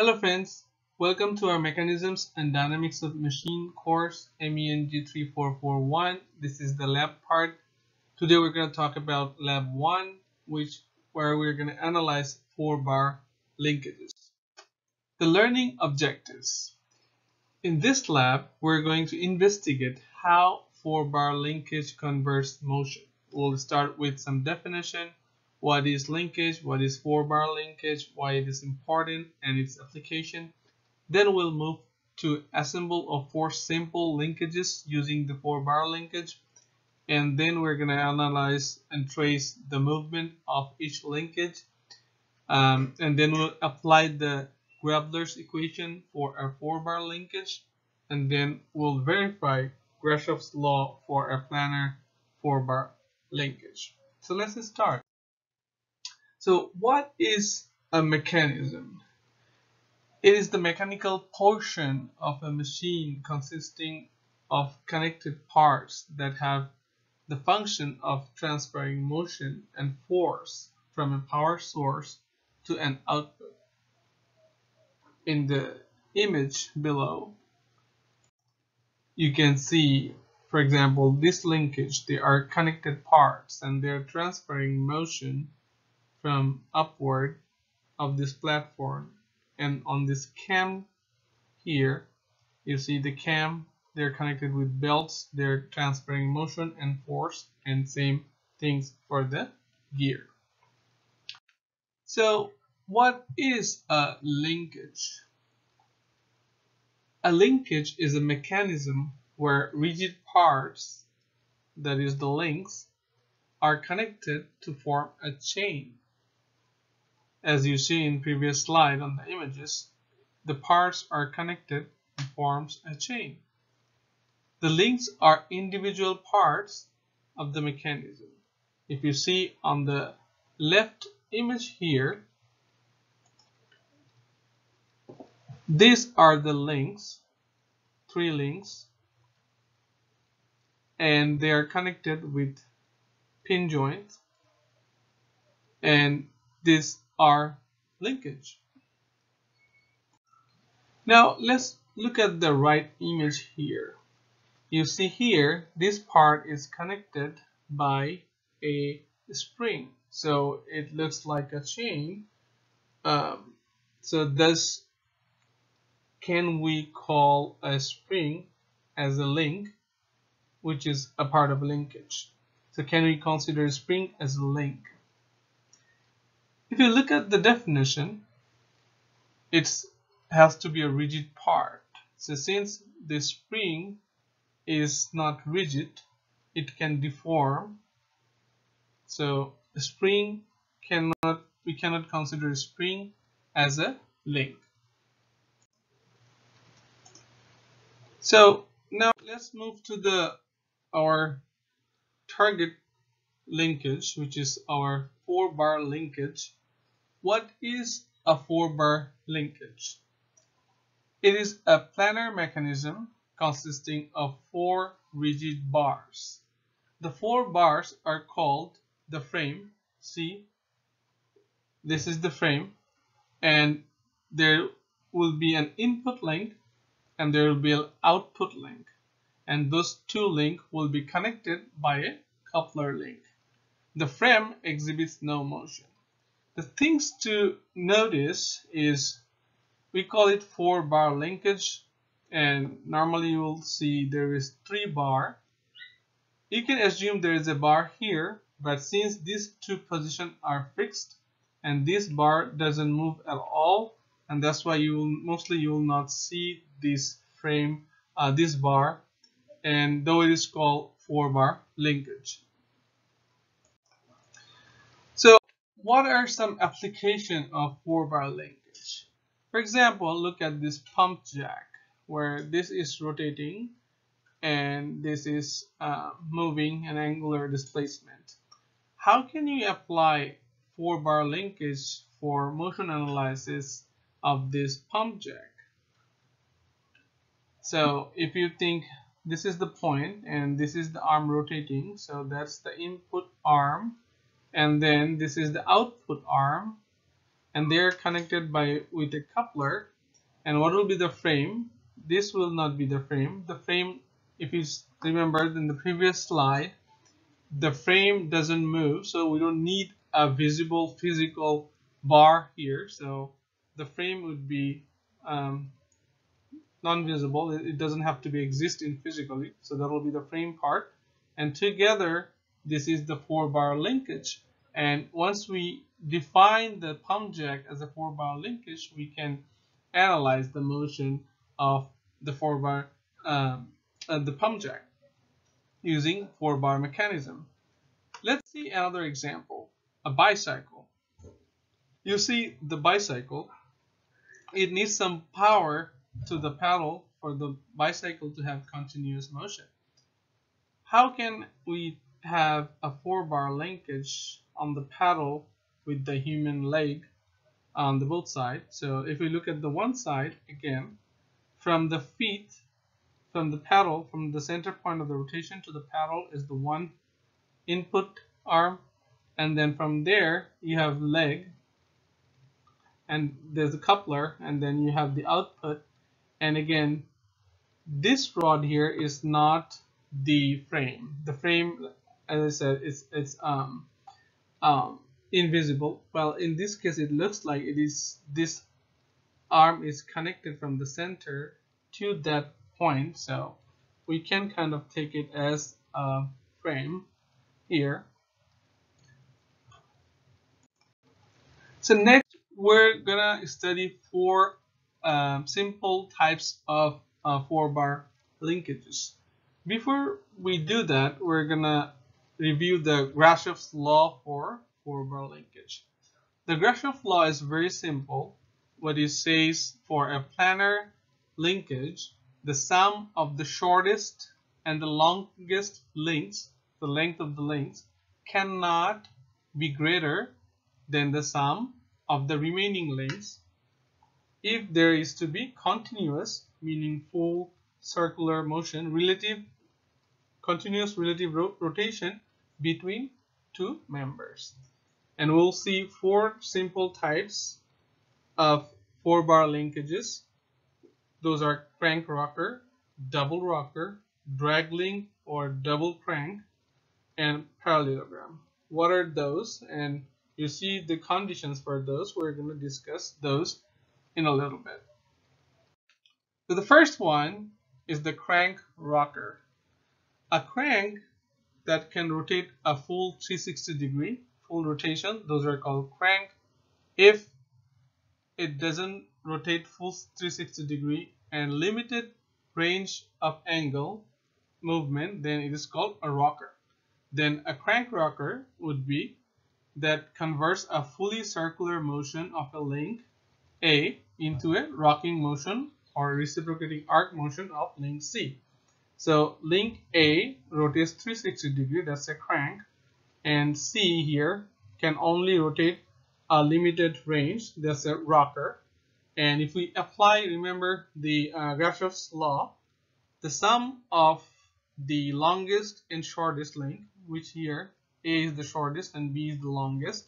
Hello friends, welcome to our Mechanisms and Dynamics of Machine course MENG 3441. This is the lab part. Today we're going to talk about lab 1 which where we're going to analyze 4 bar linkages. The learning objectives. In this lab we're going to investigate how 4 bar linkage converts motion. We'll start with some definition what is linkage, what is four bar linkage, why it is important and its application. Then we'll move to assemble of four simple linkages using the four bar linkage and then we're going to analyze and trace the movement of each linkage um, and then we'll apply the Gruebler's equation for a four bar linkage and then we'll verify Grashof's law for a planar four bar linkage. So let's start. So what is a mechanism? It is the mechanical portion of a machine consisting of connected parts that have the function of transferring motion and force from a power source to an output. In the image below, you can see, for example, this linkage, they are connected parts and they're transferring motion from upward of this platform. And on this cam here you see the cam they're connected with belts they're transferring motion and force and same things for the gear. So what is a linkage? A linkage is a mechanism where rigid parts that is the links are connected to form a chain as you see in previous slide on the images, the parts are connected and forms a chain. The links are individual parts of the mechanism. If you see on the left image here, these are the links, three links, and they are connected with pin joints and this are linkage. Now let's look at the right image here. You see here this part is connected by a spring so it looks like a chain um, so thus can we call a spring as a link which is a part of linkage so can we consider spring as a link if you look at the definition, it has to be a rigid part. So since the spring is not rigid, it can deform. So spring cannot, we cannot consider spring as a link. So now let's move to the our target linkage, which is our four bar linkage what is a four-bar linkage? It is a planar mechanism consisting of four rigid bars. The four bars are called the frame. See, this is the frame and there will be an input link and there will be an output link and those two links will be connected by a coupler link. The frame exhibits no motion. The things to notice is we call it four bar linkage and normally you will see there is three bar. You can assume there is a bar here but since these two positions are fixed and this bar doesn't move at all and that's why you will mostly you will not see this frame uh, this bar and though it is called four bar linkage what are some application of four-bar linkage? For example, look at this pump jack where this is rotating and this is uh, moving an angular displacement. How can you apply four-bar linkage for motion analysis of this pump jack? So if you think this is the point and this is the arm rotating, so that's the input arm and then this is the output arm. And they're connected by with a coupler. And what will be the frame? This will not be the frame. The frame if you remember in the previous slide the frame doesn't move. So we don't need a visible physical bar here. So the frame would be um, non-visible. It, it doesn't have to be existing physically. So that will be the frame part. And together this is the four bar linkage. And once we define the pump jack as a four bar linkage we can analyze the motion of the four bar um, uh, the pump jack using four bar mechanism. Let's see another example a bicycle. You see the bicycle. It needs some power to the pedal for the bicycle to have continuous motion. How can we have a four bar linkage on the paddle with the human leg on the both side? So if we look at the one side again, from the feet, from the paddle, from the center point of the rotation to the paddle is the one input arm. And then from there you have leg and there's a coupler and then you have the output. And again this rod here is not the frame. The frame as I said it's it's um, um, invisible well in this case it looks like it is this arm is connected from the center to that point so we can kind of take it as a frame here so next we're gonna study four um, simple types of uh, four bar linkages. Before we do that, we're gonna review the Grashof's law for four bar linkage. The Grashoff law is very simple. What it says for a planar linkage, the sum of the shortest and the longest links, the length of the links, cannot be greater than the sum of the remaining links if there is to be continuous meaning full circular motion relative continuous relative ro rotation between two members and we'll see four simple types of four bar linkages those are crank rocker double rocker drag link or double crank and parallelogram what are those and you see the conditions for those. We're going to discuss those in a little bit. So the first one is the crank rocker. A crank that can rotate a full 360 degree, full rotation, those are called crank. If it doesn't rotate full 360 degree and limited range of angle movement, then it is called a rocker. Then a crank rocker would be that converts a fully circular motion of a link A into a rocking motion or reciprocating arc motion of link C. So link A rotates 360 degree, that's a crank, and C here can only rotate a limited range, that's a rocker. And if we apply, remember the uh, Grashof's law, the sum of the longest and shortest link, which here a is the shortest and B is the longest.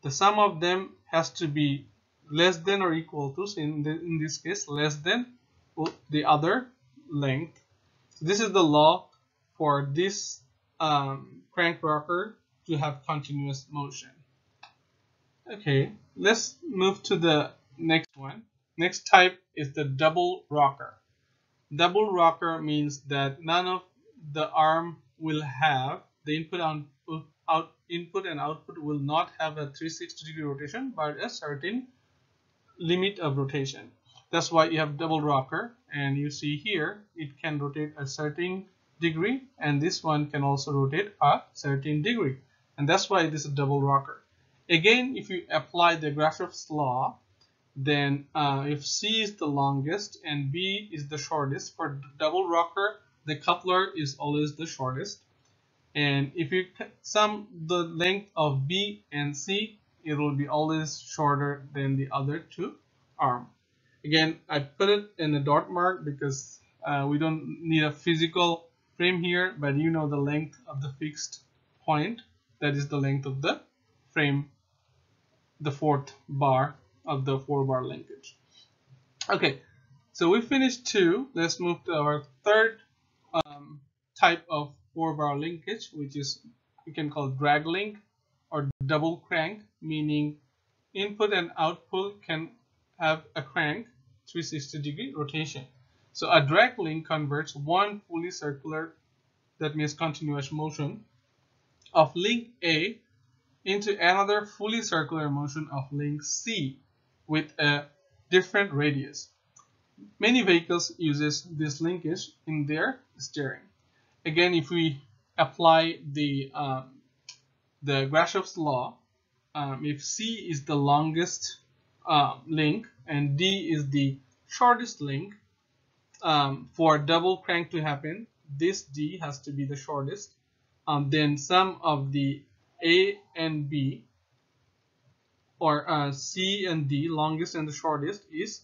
The sum of them has to be less than or equal to, so in, the, in this case, less than the other length. So this is the law for this um, crank rocker to have continuous motion. Okay, let's move to the next one. Next type is the double rocker. Double rocker means that none of the arm will have the input output out input and output will not have a 360 degree rotation but a certain limit of rotation that's why you have double rocker and you see here it can rotate a certain degree and this one can also rotate a certain degree. And that's why it is a double rocker. Again if you apply the Grashof's law then uh, if C is the longest and B is the shortest for double rocker the coupler is always the shortest. And if you sum the length of B and C it will be always shorter than the other two arm again I put it in a dot mark because uh, we don't need a physical frame here but you know the length of the fixed point that is the length of the frame the fourth bar of the four bar linkage. Okay, so we finished two. Let's move to our third um, type of four bar linkage, which is we can call drag link or double crank, meaning input and output can have a crank 360 degree rotation. So a drag link converts one fully circular, that means continuous motion, of link A into another fully circular motion of link C with a different radius. Many vehicles uses this linkage in their steering. Again, if we apply the um, the Grashof's law, um, if C is the longest uh, link and D is the shortest link, um, for double crank to happen, this D has to be the shortest. Um, then sum of the A and B or uh, C and D, longest and the shortest, is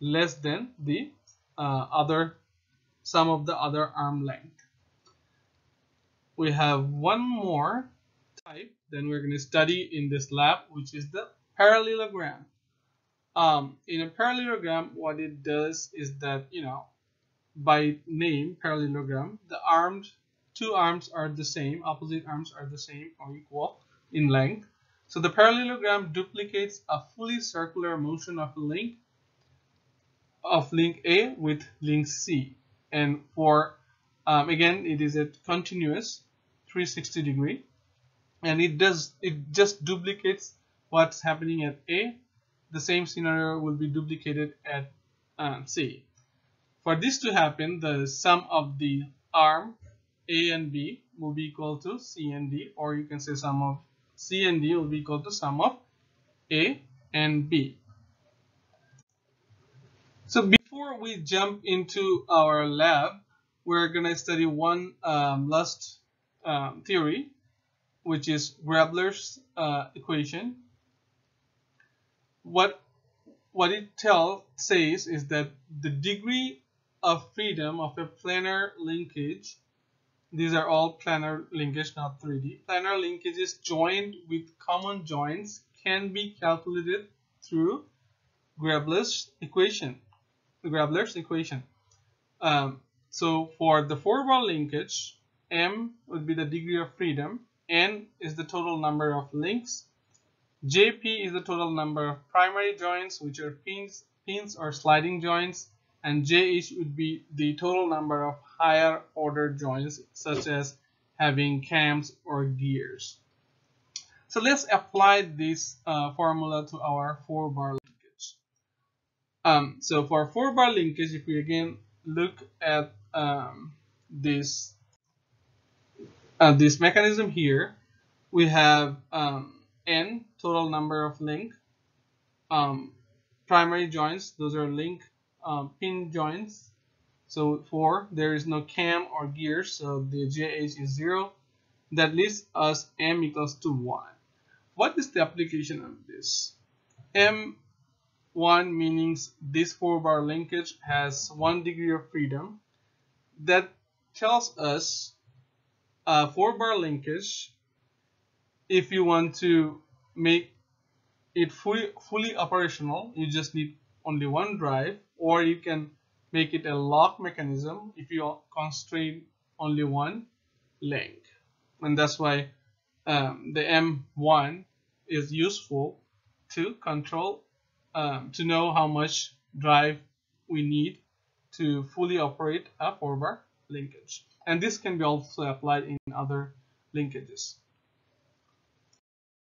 less than the uh, other sum of the other arm length. We have one more type then we're going to study in this lab which is the parallelogram. Um, in a parallelogram what it does is that you know by name parallelogram the arms two arms are the same opposite arms are the same or equal in length. So the parallelogram duplicates a fully circular motion of link of link A with link C. And for um, again it is a continuous 360 degree. And it does it just duplicates what's happening at A the same scenario will be duplicated at uh, C for this to happen the sum of the arm A and B will be equal to C and D or you can say sum of C and D will be equal to sum of A and B so before we jump into our lab we're gonna study one um, last um, theory which is Gruebler's uh, equation. What what it tells says is that the degree of freedom of a planar linkage these are all planar linkage not 3D planar linkages joined with common joints can be calculated through Gruebler's equation Gruebler's equation um, so for the four bar linkage m would be the degree of freedom N is the total number of links. JP is the total number of primary joints, which are pins, pins or sliding joints. And JH would be the total number of higher order joints, such as having cams or gears. So let's apply this uh, formula to our four bar linkage. Um, so for four bar linkage, if we again look at um, this uh, this mechanism here, we have um, n total number of link um, primary joints. Those are link um, pin joints. So for there is no cam or gear so the JH is zero. That leaves us m equals to one. What is the application of this? M1 means this four bar linkage has one degree of freedom. That tells us uh, four bar linkage if you want to make it fully fully operational you just need only one drive or you can make it a lock mechanism if you constrain only one link. And that's why um, the M1 is useful to control um, to know how much drive we need to fully operate a four bar linkage. And this can be also applied in other linkages